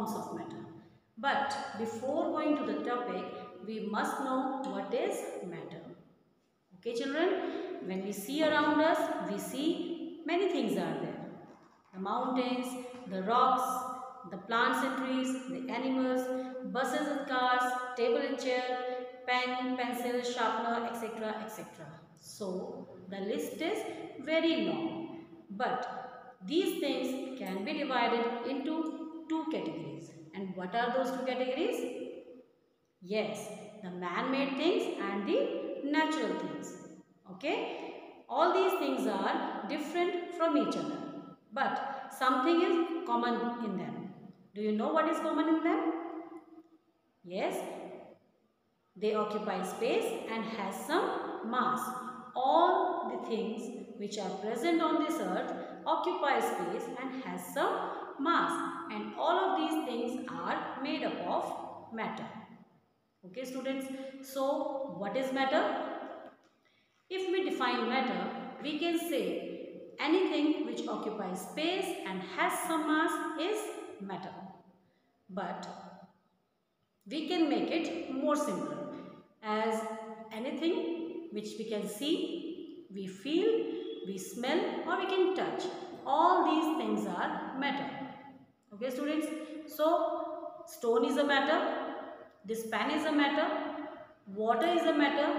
forms of matter. But before going to the topic we must know what is matter. Okay children, when we see around us we see many things are there. The mountains, the rocks, the plants and trees, the animals, buses and cars, table and chair, pen, pencil, sharpener, etc. etc. So the list is very long. But these things can be divided into two categories. And what are those two categories? Yes, the man-made things and the natural things. Okay? All these things are different from each other. But something is common in them. Do you know what is common in them? Yes, they occupy space and has some mass. All the things which are present on this earth occupy space and has some mass and all of these things are made up of matter. Okay students, so what is matter? If we define matter, we can say anything which occupies space and has some mass is matter. But we can make it more simple as anything which we can see, we feel, we smell or we can touch. All these things are matter. Okay students? So, stone is a matter, this pen is a matter, water is a matter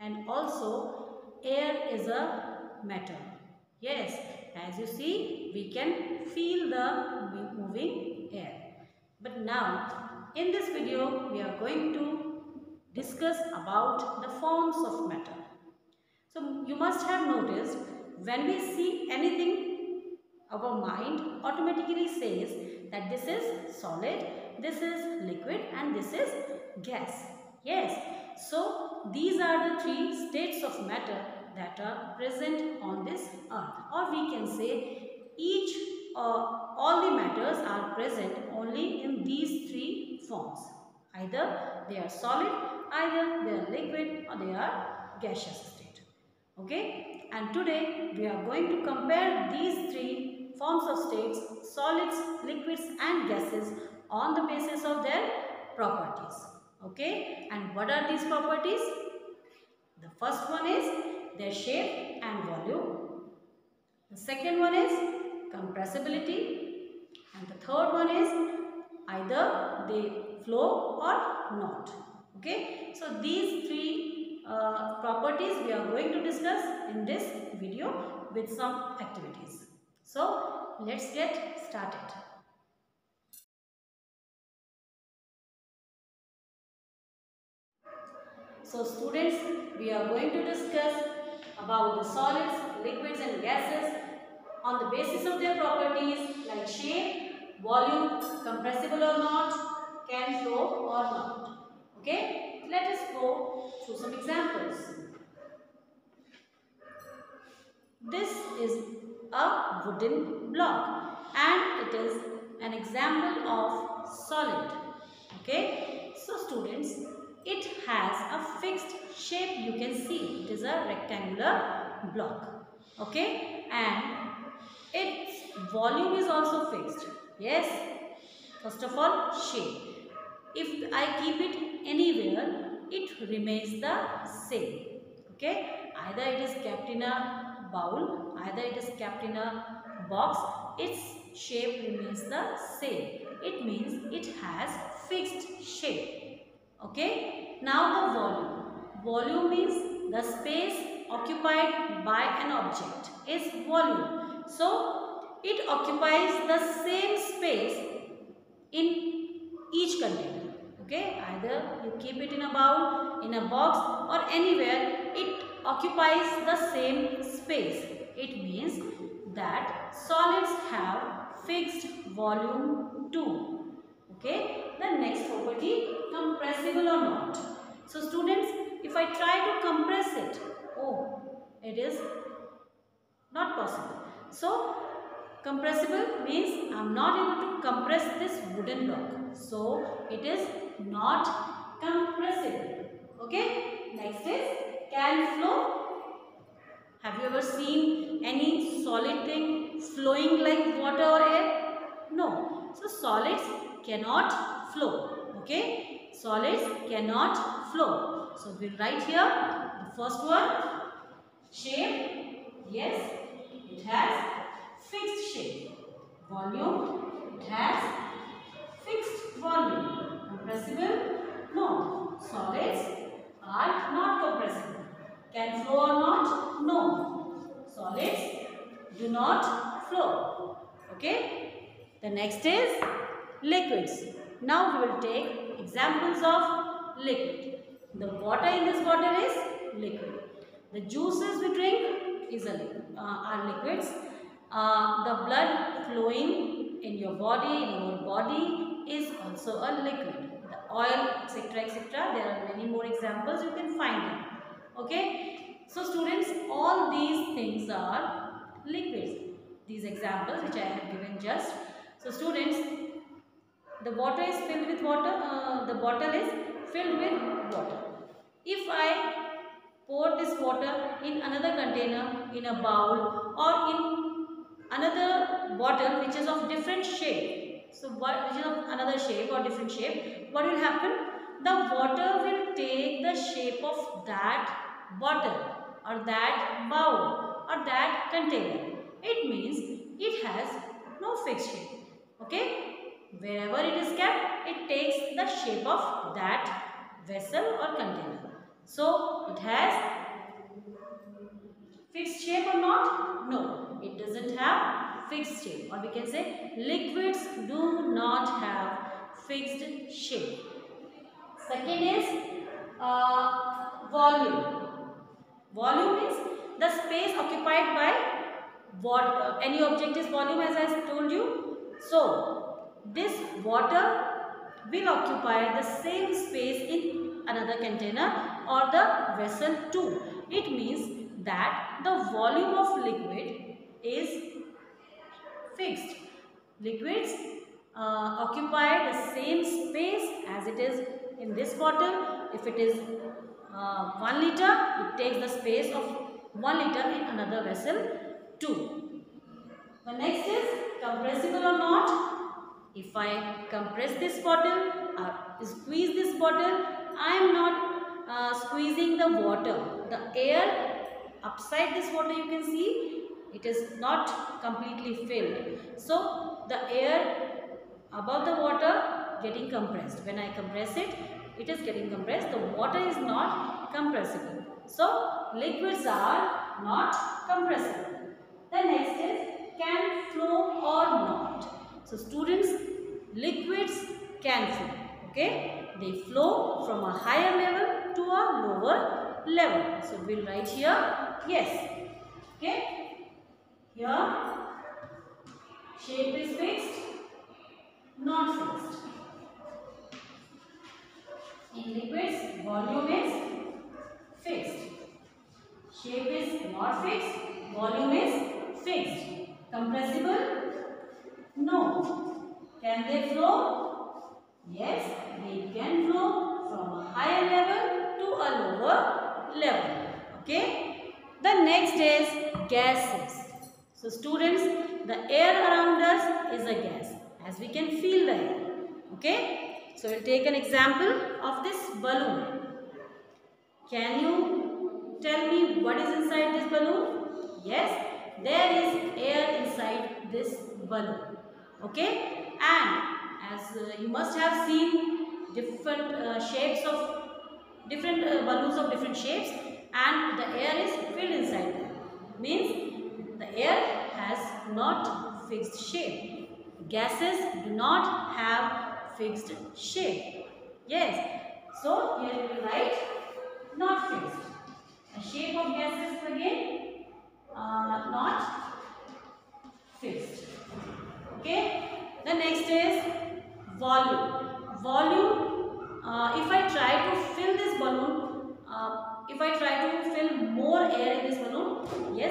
and also air is a matter. Yes, as you see, we can feel the moving air. But now, in this video, we are going to discuss about the forms of matter. So, you must have noticed when we see anything, our mind automatically says that this is solid, this is liquid and this is gas. Yes, so these are the three states of matter that are present on this earth or we can say each uh, all the matters are present only in these three forms. Either they are solid, either they are liquid or they are gaseous state. Okay? And today we are going to compare these three forms of states, solids, liquids and gases on the basis of their properties. Okay? And what are these properties? The first one is their shape and volume. The second one is compressibility. And the third one is either they flow or not. Okay. So these three uh, properties we are going to discuss in this video with some activities. So let's get started. So students, we are going to discuss about the solids, liquids and gases on the basis of their properties like shape, volume, compressible or not, can flow or not. Okay, let us go through some examples. This is a wooden block. And it is an example of solid. Okay, so students, it has a fixed shape. You can see it is a rectangular block. Okay? And its volume is also fixed. Yes? First of all shape. If I keep it anywhere it remains the same. Okay? Either it is kept in a bowl either it is kept in a box its shape remains the same it means it has fixed shape Okay. Now the volume. Volume means the space occupied by an object is volume. So, it occupies the same space in each container. Okay. Either you keep it in a bowl, in a box or anywhere, it occupies the same space. It means that solids have fixed volume too. Okay. The next property compressible or not. So students if I try to compress it, oh it is not possible. So compressible means I am not able to compress this wooden block. So it is not compressible. Okay. Next is can flow. Have you ever seen any solid thing flowing like water or air? No. So solids cannot flow. Okay. Solids cannot flow. So we'll write here the first one. Shape. Yes. It has fixed shape. Volume. It has Compressible? No. Solids are not compressible. Can flow or not? No. Solids do not flow. Okay. The next is liquids. Now we will take examples of liquid. The water in this bottle is liquid. The juices we drink is a uh, are liquids. Uh, the blood flowing in your body, in your body is also a liquid. The oil, etc., etc. There are many more examples. You can find them. Okay. So students, all these things are liquids. These examples which I have given just. So students, the water is filled with water, uh, the bottle is filled with water. If I pour this water in another container, in a bowl or in another bottle which is of different shape. So what which is another shape or different shape, what will happen? The water will take the shape of that bottle or that bowl or that container. It means it has no fixed shape. Okay? Wherever it is kept, it takes the shape of that vessel or container. So, it has fixed shape or not? No, it doesn't have fixed shape or we can say liquids do not have fixed shape. Second is uh, volume. Volume is the space occupied by what uh, any object is volume as I told you. So, this water will occupy the same space in another container or the vessel too. It means that the volume of liquid is fixed. Liquids uh, occupy the same space as it is in this bottle. If it is uh, 1 liter, it takes the space of 1 liter in another vessel 2. The next is compressible or not. If I compress this bottle or squeeze this bottle, I am not uh, squeezing the water. The air upside this water you can see it is not completely filled. So the air above the water getting compressed. When I compress it, it is getting compressed. The water is not compressible. So liquids are not compressible. The next is can flow or not. So students, liquids can flow. Okay. They flow from a higher level to a lower level. So we'll write here yes. Okay. Here shape is fixed, not fixed. In liquids, volume is fixed. Shape is not fixed, volume is fixed. Compressible? No. Can they flow? Yes, they can flow from a higher level to a lower level. Okay. The next is gases. So students, the air around us is a gas as we can feel the air. Okay. So we'll take an example of this balloon. Can you tell me what is inside this balloon? Yes, there is air inside this balloon okay and as uh, you must have seen different uh, shapes of different uh, balloons of different shapes and the air is filled inside them means the air has not fixed shape gases do not have fixed shape yes so here we write not fixed the shape of gases again uh, not fixed. Okay. The next is volume. Volume, uh, if I try to fill this balloon, uh, if I try to fill more air in this balloon, yes.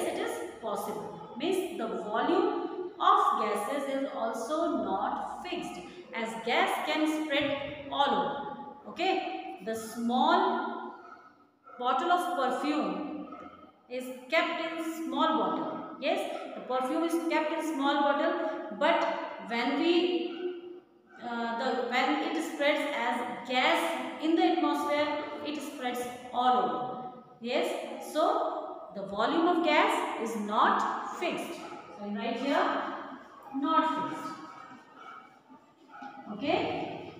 Means the volume of gases is also not fixed as gas can spread all over. Okay. The small bottle of perfume is kept in small bottle yes the perfume is kept in small bottle but when we uh, the when it spreads as gas in the atmosphere it spreads all over yes so the volume of gas is not fixed. So right here not fixed. Okay?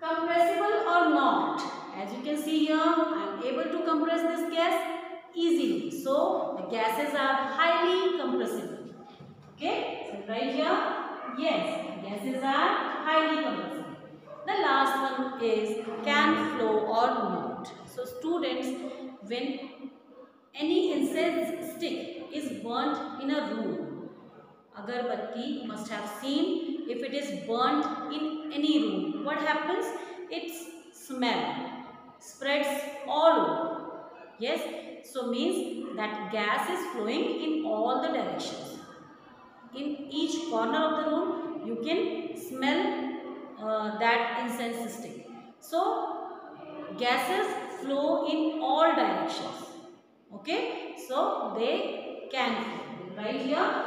Compressible or not? As you can see here i am able to compress this gas easily. So the gases are highly compressible. Okay? So right here yes gases are highly compressible. The last one is can flow or not. So students when any incense stick is burnt in a room. Agarbatti must have seen if it is burnt in any room. What happens? Its smell spreads all over. Yes? So means that gas is flowing in all the directions. In each corner of the room you can smell uh, that incense stick. So gases flow in all directions okay? So they can right here.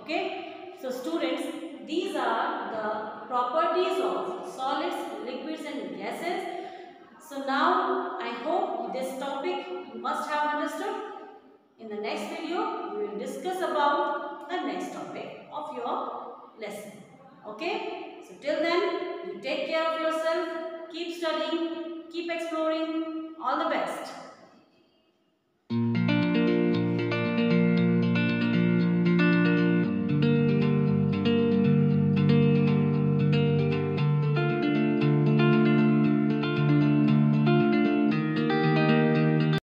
Okay? So students these are the properties of solids liquids and gases. So now i hope this topic you must have understood. In the next video we will discuss about the next topic of your lesson. Okay? So till then you take care of yourself. Keep studying keep exploring. All the best